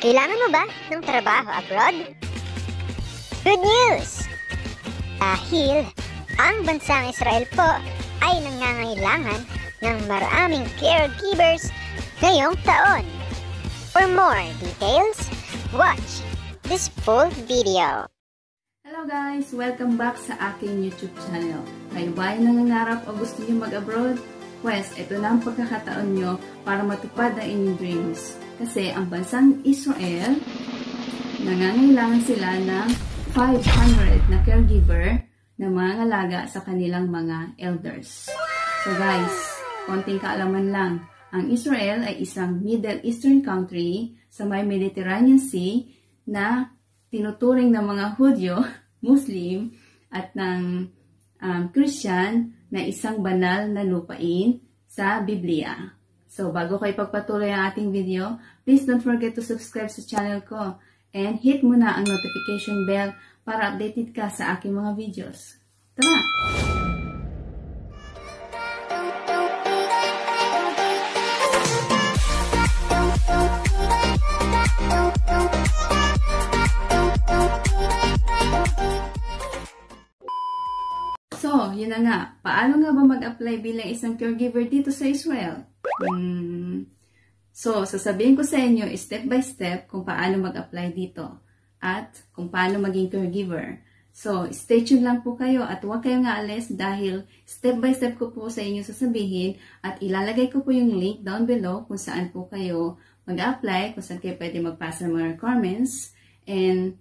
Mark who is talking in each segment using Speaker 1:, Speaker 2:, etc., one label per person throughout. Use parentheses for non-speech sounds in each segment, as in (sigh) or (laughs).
Speaker 1: Kailangan mo ba ng trabaho abroad? Good news! Dahil ang bansang Israel po ay nangangailangan ng maraming caregivers ngayong taon. For more details, watch this full video.
Speaker 2: Hello guys! Welcome back sa aking YouTube channel. Kayo ba ay nangangarap o gusto niyo mag-abroad? Pues, ito na ang pagkakataon nyo para matupad ang inyong dreams. Kasi ang bansang Israel, nangangailangan sila ng 500 na caregiver na mga ngalaga sa kanilang mga elders. So guys, konting kaalaman lang. Ang Israel ay isang Middle Eastern country sa may Mediterranean Sea na tinuturing ng mga Hudyo, (laughs) Muslim, at ng um, Christian na isang banal na lupain sa Biblia. So, bago ko ipagpatuloy ang ating video, please don't forget to subscribe sa channel ko and hit mo na ang notification bell para updated ka sa aking mga videos. Tara! So, yun na nga. Paano nga ba mag-apply bilang isang caregiver dito sa Israel? Hmm. So, sasabihin ko sa inyo step by step kung paano mag-apply dito at kung paano maging caregiver. So, stay tuned lang po kayo at huwag kayong aalis dahil step by step ko po sa inyo sasabihin at ilalagay ko po yung link down below kung saan po kayo mag-apply, kung saan kayo pwede magpasa ng mga requirements and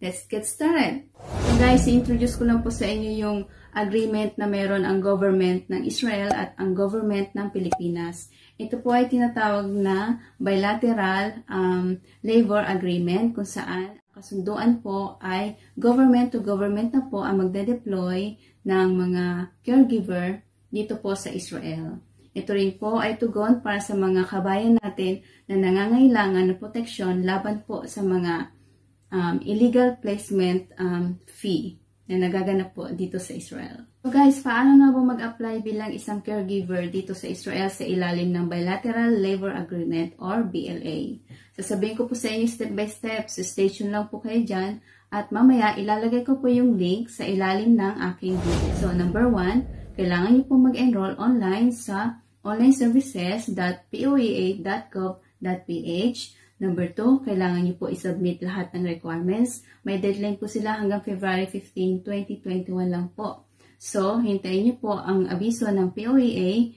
Speaker 2: let's get started. So guys, introduce ko lang po sa inyo yung agreement na meron ang government ng Israel at ang government ng Pilipinas. Ito po ay tinatawag na bilateral um, labor agreement kung saan kasunduan po ay government to government na po ang magde-deploy ng mga caregiver dito po sa Israel. Ito rin po ay tugon para sa mga kabayan natin na nangangailangan ng proteksyon laban po sa mga um, illegal placement um, fee na nagaganap po dito sa Israel. So guys, paano nga ba mag-apply bilang isang caregiver dito sa Israel sa ilalim ng Bilateral Labor Agreement or BLA? Sasabihin ko po sa inyo step by step, so stay tuned lang po kayo dyan at mamaya ilalagay ko po yung link sa ilalim ng aking video. So number one, kailangan niyo po mag-enroll online sa onlineservices.poea.gov.ph Number 2, kailangan niyo po isubmit lahat ng requirements. May deadline po sila hanggang February 15, 2021 lang po. So, hintayin niyo po ang abiso ng POEA.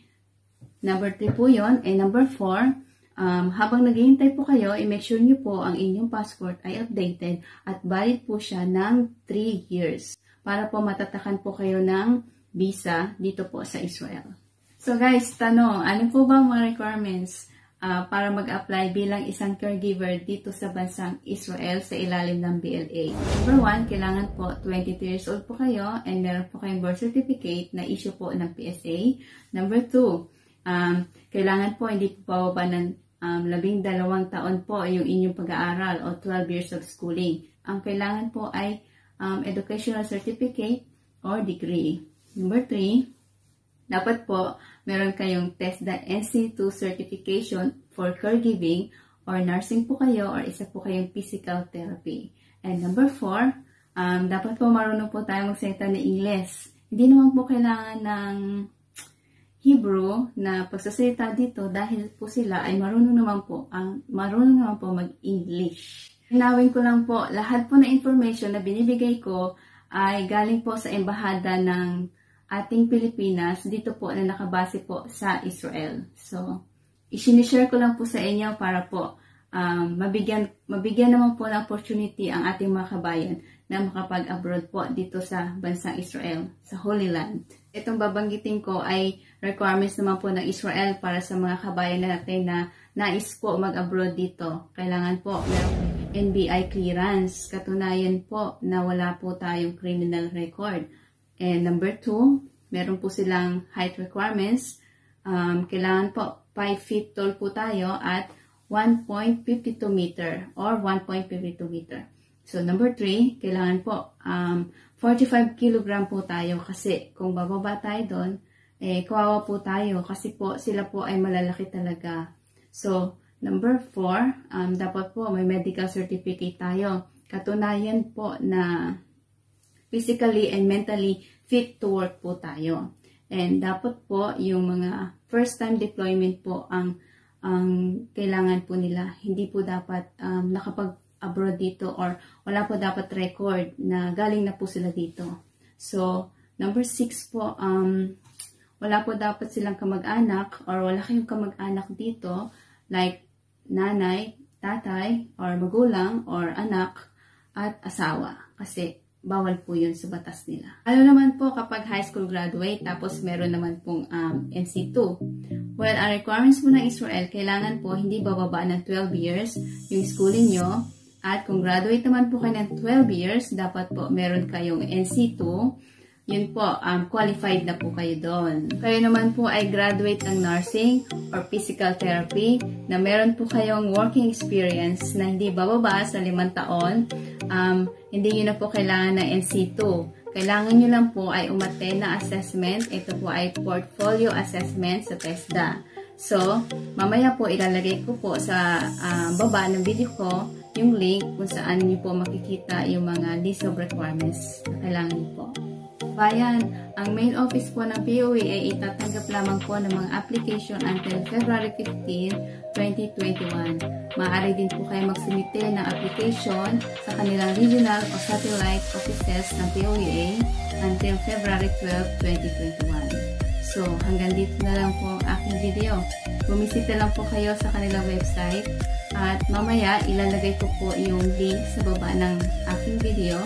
Speaker 2: Number 3 po yon And number 4, um, habang naghihintay po kayo, i-make sure niyo po ang inyong passport ay updated at valid po siya ng 3 years para po matatakan po kayo ng visa dito po sa Israel. So guys, tanong, ano po ba mga requirements? Uh, para mag-apply bilang isang caregiver dito sa bansang Israel sa ilalim ng BLA. Number one, kailangan po 22 years old po kayo and meron po kayong birth certificate na issue po ng PSA. Number two, um, kailangan po hindi po pababa ng um, labing dalawang taon po yung inyong pag-aaral o 12 years of schooling. Ang kailangan po ay um, educational certificate or degree. Number three, dapat po meron kayong TESDA NC2 certification for caregiving or nursing po kayo or isa po kayong physical therapy. And number four, um, dapat po marunong po tayo magsalita ng English. Hindi naman po kailangan ng Hebrew na pagsasalita dito dahil po sila ay marunong naman po ang marunong naman po mag-English. Hinawin ko lang po, lahat po na information na binibigay ko ay galing po sa embahada ng ating Pilipinas dito po na nakabase po sa Israel. So, isinishare ko lang po sa inyo para po um, mabigyan, mabigyan naman po ng opportunity ang ating mga kabayan na makapag-abroad po dito sa bansang Israel, sa Holy Land. Itong babanggitin ko ay requirements naman po ng Israel para sa mga kabayan natin na nais po mag-abroad dito. Kailangan po meron NBI clearance. Katunayan po na wala po tayong criminal record And number two, meron po silang height requirements. Um, kailangan po 5 feet tall po tayo at 1.52 meter or 1.52 meter. So number 3, kailangan po um, 45 kilogram po tayo kasi kung bababa tayo doon, eh, kawawa po tayo kasi po sila po ay malalaki talaga. So, Number 4, um, dapat po may medical certificate tayo. Katunayan po na physically and mentally fit to work po tayo. And dapat po yung mga first time deployment po ang ang kailangan po nila. Hindi po dapat um, nakapag-abroad dito or wala po dapat record na galing na po sila dito. So, number 6 po, um, wala po dapat silang kamag-anak or wala kayong kamag-anak dito like nanay, tatay, or magulang, or anak, at asawa. Kasi bawal po yun sa batas nila. Ano naman po kapag high school graduate, tapos meron naman pong um, NC2. Well, ang requirements po ng Israel, kailangan po hindi bababa ng 12 years yung schooling nyo. At kung graduate naman po kayo ng 12 years, dapat po meron kayong NC2 yun po, um, qualified na po kayo doon. Kayo naman po ay graduate ng nursing or physical therapy na meron po kayong working experience na hindi bababa sa limang taon. Um, hindi nyo na po kailangan ng NC2. Kailangan nyo lang po ay umaten na assessment. Ito po ay portfolio assessment sa TESDA. So, mamaya po ilalagay ko po sa um, baba ng video ko yung link kung saan nyo po makikita yung mga list of requirements na kailangan nyo po bayan, ang main office po ng POE ay itatanggap lamang po ng mga application until February 15, 2021. Maaari din po kayo magsumite ng application sa kanilang regional o satellite offices ng POEA until February 12, 2021. So, hanggang dito na lang po ang aking video. Bumisita lang po kayo sa kanilang website at mamaya ilalagay ko po yung link sa baba ng aking video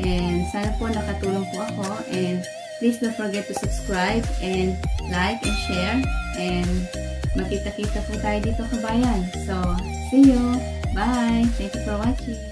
Speaker 2: And sana po nakatulong po ako. And please don't forget to subscribe and like and share. And magkita-kita po tayo dito kabayan. So, see you! Bye! Thank you for watching!